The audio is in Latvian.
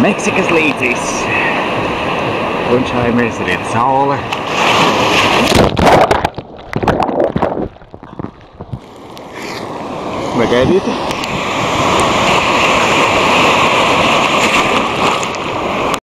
Meksikas līdzis. Un šai mēs riet saule. Negaidīti.